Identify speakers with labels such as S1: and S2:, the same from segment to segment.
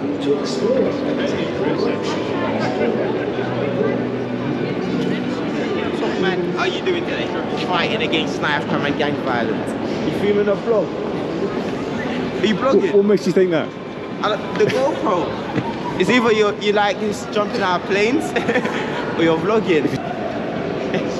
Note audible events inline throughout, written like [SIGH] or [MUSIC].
S1: So, man, how you doing today? Fighting against knife crime and gang violence. You filming a vlog? Are you
S2: What,
S1: vlogging?
S2: what makes you think that?
S1: The GoPro. It's either you're, you like just jumping out of planes [LAUGHS] or you're vlogging. [LAUGHS]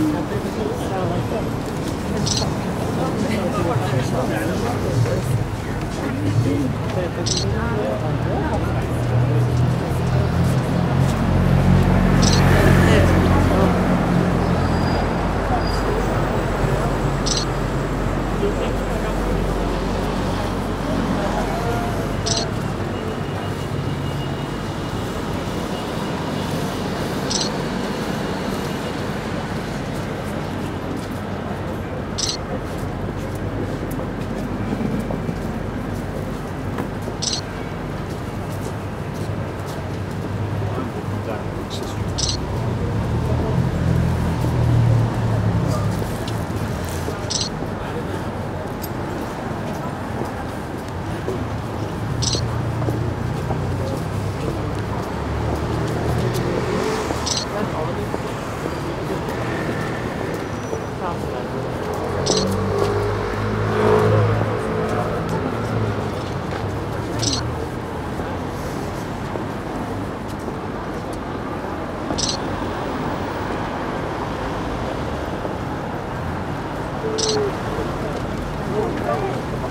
S1: Thank you.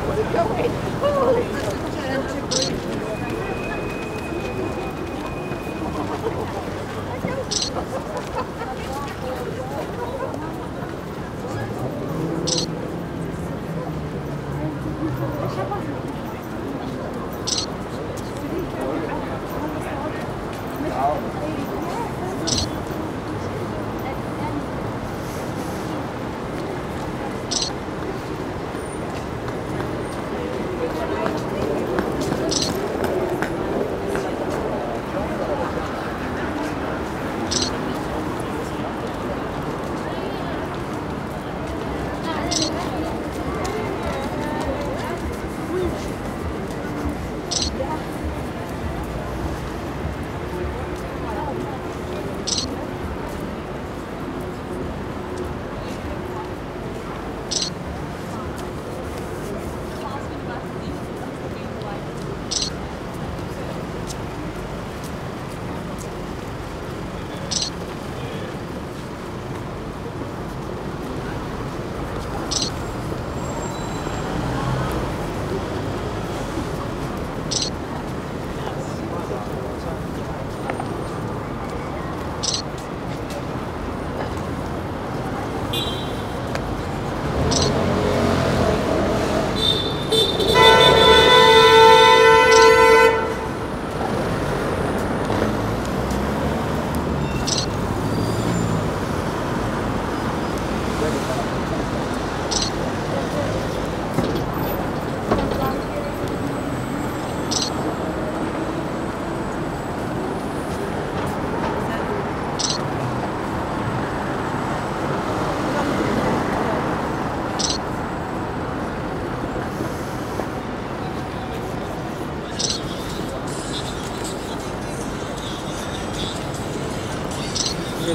S1: Where's
S2: it going? Oh,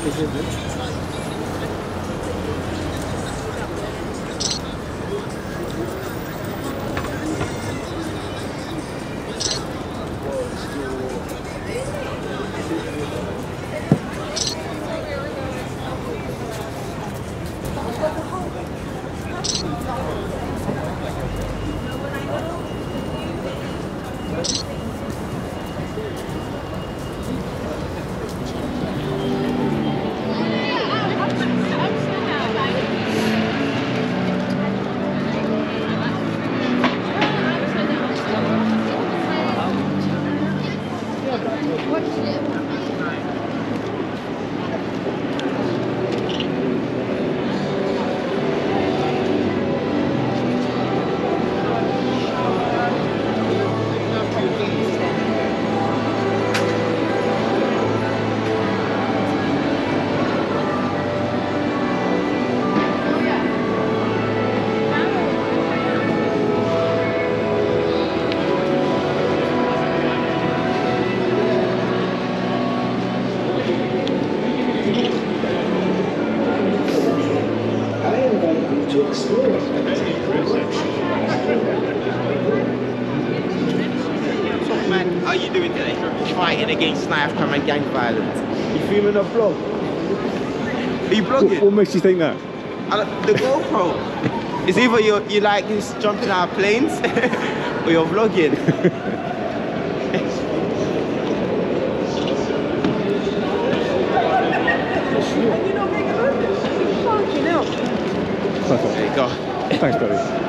S2: Gracias.
S1: Against knife crime and gang violence. You filming a vlog? Are you
S2: What,
S1: vlogging?
S2: what makes you think that?
S1: I The GoPro. It's either you you like just jumping out of planes [LAUGHS] or you're vlogging.
S2: Perfect.
S1: There you go.
S2: Thanks, buddy.